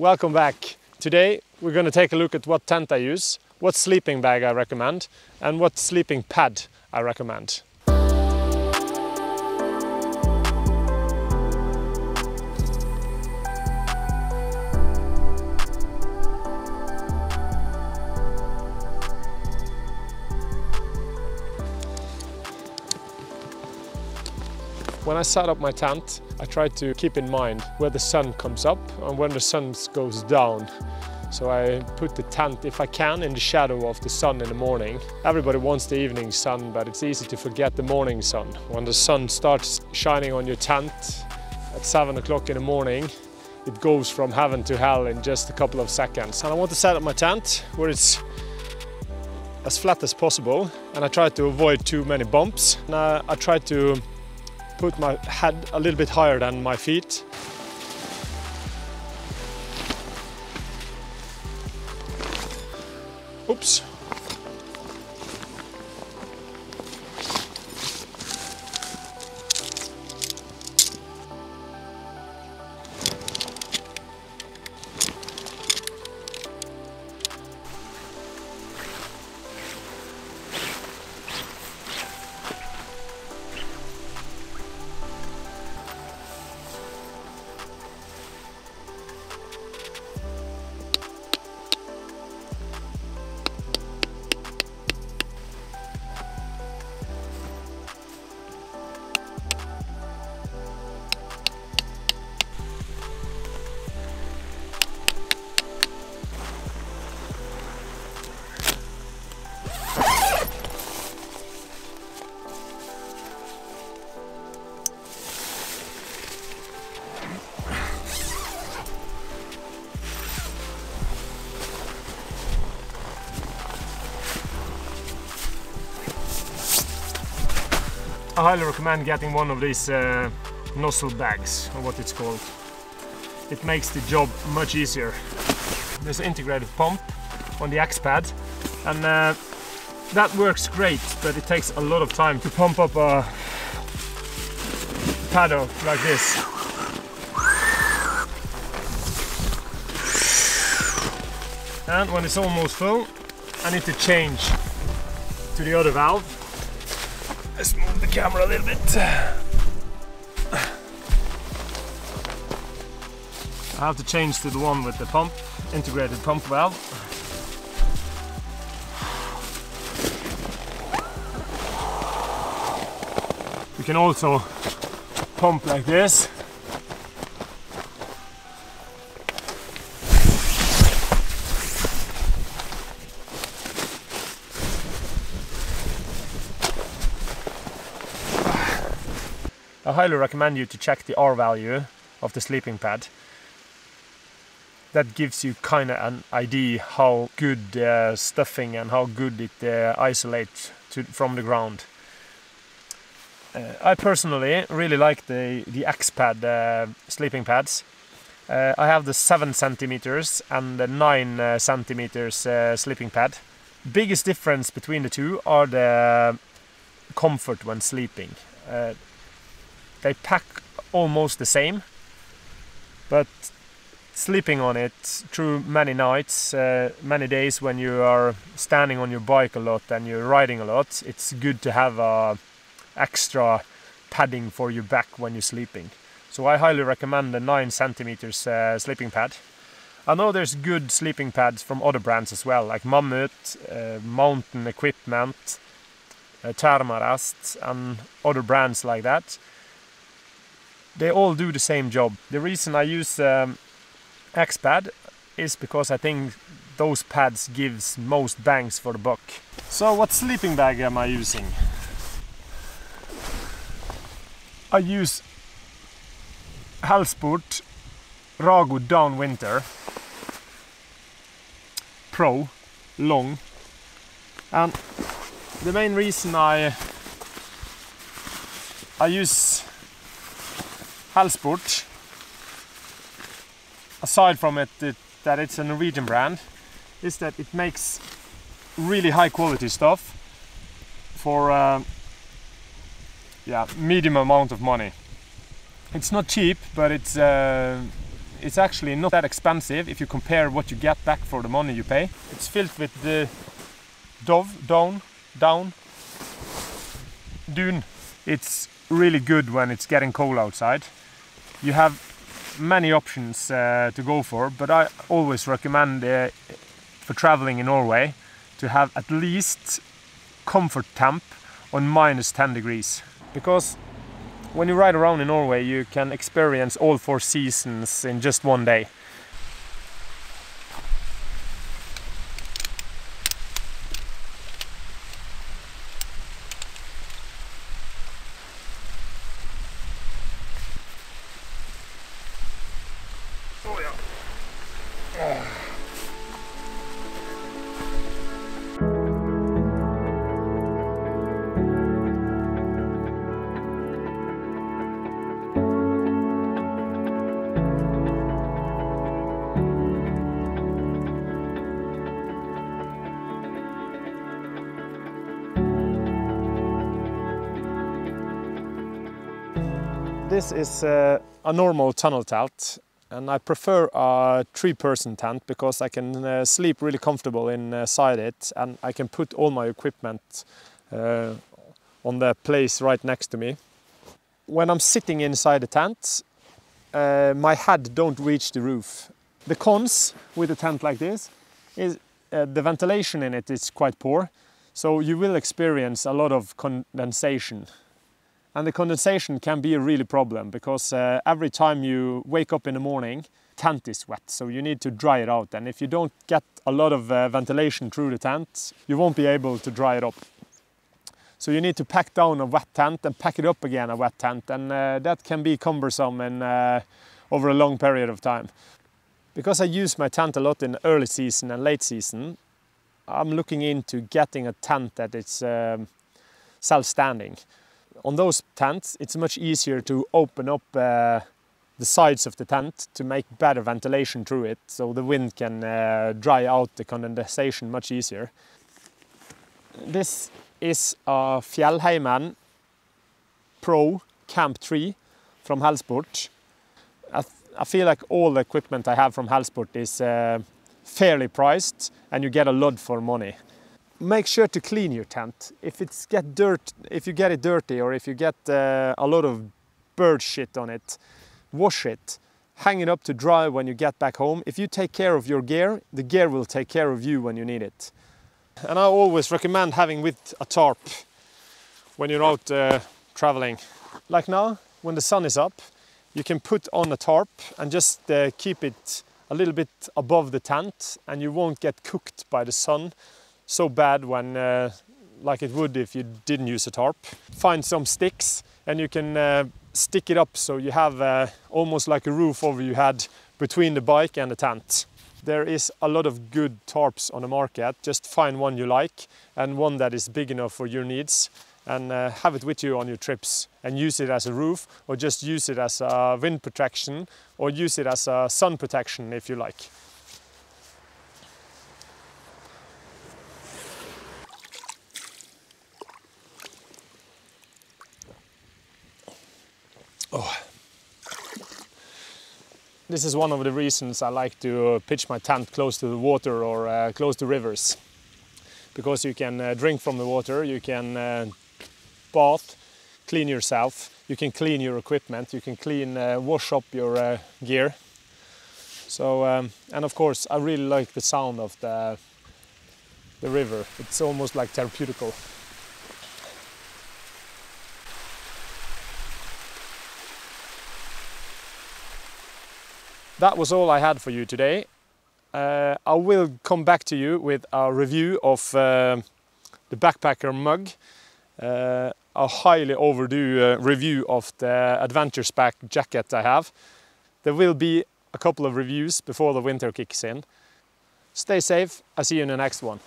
Welcome back. Today we're going to take a look at what tent I use, what sleeping bag I recommend, and what sleeping pad I recommend. When I set up my tent, I try to keep in mind where the sun comes up and when the sun goes down. So I put the tent, if I can, in the shadow of the sun in the morning. Everybody wants the evening sun, but it's easy to forget the morning sun. When the sun starts shining on your tent at seven o'clock in the morning, it goes from heaven to hell in just a couple of seconds. And I want to set up my tent where it's as flat as possible and I try to avoid too many bumps. And I, I try to put my head a little bit higher than my feet. Oops. I highly recommend getting one of these uh, nozzle bags, or what it's called. It makes the job much easier. There's an integrated pump on the Exped, and uh, that works great, but it takes a lot of time to pump up a paddle like this. And when it's almost full, I need to change to the other valve Let's move the camera a little bit. I have to change to the one with the pump, integrated pump valve. You can also pump like this highly recommend you to check the R value of the sleeping pad. That gives you kind of an idea how good uh, stuffing and how good it uh, isolates to, from the ground. Uh, I personally really like the, the Exped uh, sleeping pads. Uh, I have the 7 centimeters and the 9 uh, centimeters sleeping pad. Biggest difference between the two are the comfort when sleeping they pack almost the same but sleeping on it through many nights uh, many days when you are standing on your bike a lot and you're riding a lot it's good to have a extra padding for your back when you're sleeping. So I highly recommend the 9 centimeters uh, sleeping pad. I know there's good sleeping pads from other brands as well like Mammut, uh, Mountain Equipment, uh, and other brands like that they all do the same job. The reason I use um, Exped is because I think those pads gives most bangs for the buck. So what sleeping bag am I using? I use Helsport Rago Downwinter Pro long and the main reason I I use Helsport, aside from it, it, that it's a Norwegian brand, is that it makes really high quality stuff for uh, yeah medium amount of money. It's not cheap, but it's uh, it's actually not that expensive if you compare what you get back for the money you pay. It's filled with the Dove, down, down, dune. It's really good when it's getting cold outside. You have many options uh, to go for, but I always recommend uh, for traveling in Norway to have at least comfort temp on minus 10 degrees. Because when you ride around in Norway you can experience all four seasons in just one day This is uh, a normal tunnel tent and I prefer a three-person tent because I can uh, sleep really comfortable inside it and I can put all my equipment uh, on the place right next to me. When I'm sitting inside the tent, uh, my head don't reach the roof. The cons with a tent like this is uh, the ventilation in it is quite poor, so you will experience a lot of condensation and the condensation can be a really problem because uh, every time you wake up in the morning, tent is wet, so you need to dry it out. And if you don't get a lot of uh, ventilation through the tent, you won't be able to dry it up. So you need to pack down a wet tent and pack it up again a wet tent, and uh, that can be cumbersome in, uh, over a long period of time. Because I use my tent a lot in early season and late season, I'm looking into getting a tent that is um, self-standing on those tents, it's much easier to open up uh, the sides of the tent to make better ventilation through it, so the wind can uh, dry out the condensation much easier. This is a Fjellheimen Pro Camp 3 from Helsport. I, I, feel like all the equipment I have from Helsport is uh, fairly priced and you get a lot for money make sure to clean your tent. If it's get dirt, if you get it dirty or if you get uh, a lot of bird shit on it, wash it. Hang it up to dry when you get back home. If you take care of your gear, the gear will take care of you when you need it. And I always recommend having with a tarp when you're out uh, traveling. Like now, when the sun is up, you can put on a tarp and just uh, keep it a little bit above the tent and you won't get cooked by the sun so bad when uh, like it would if you didn't use a tarp. Find some sticks and you can uh, stick it up so you have uh, almost like a roof over your head between the bike and the tent. There is a lot of good tarps on the market. Just find one you like and one that is big enough for your needs and uh, have it with you on your trips and use it as a roof or just use it as a wind protection or use it as a sun protection if you like. This is one of the reasons I like to pitch my tent close to the water or uh, close to rivers. Because you can uh, drink from the water, you can uh, bath, clean yourself, you can clean your equipment, you can clean, uh, wash up your uh, gear. So, um, and of course, I really like the sound of the, the river. It's almost like therapeutical. That was all I had for you today. Uh, I will come back to you with a review of uh, the Backpacker mug, uh, a highly overdue uh, review of the Adventure Spec jacket I have. There will be a couple of reviews before the winter kicks in. Stay safe, I'll see you in the next one.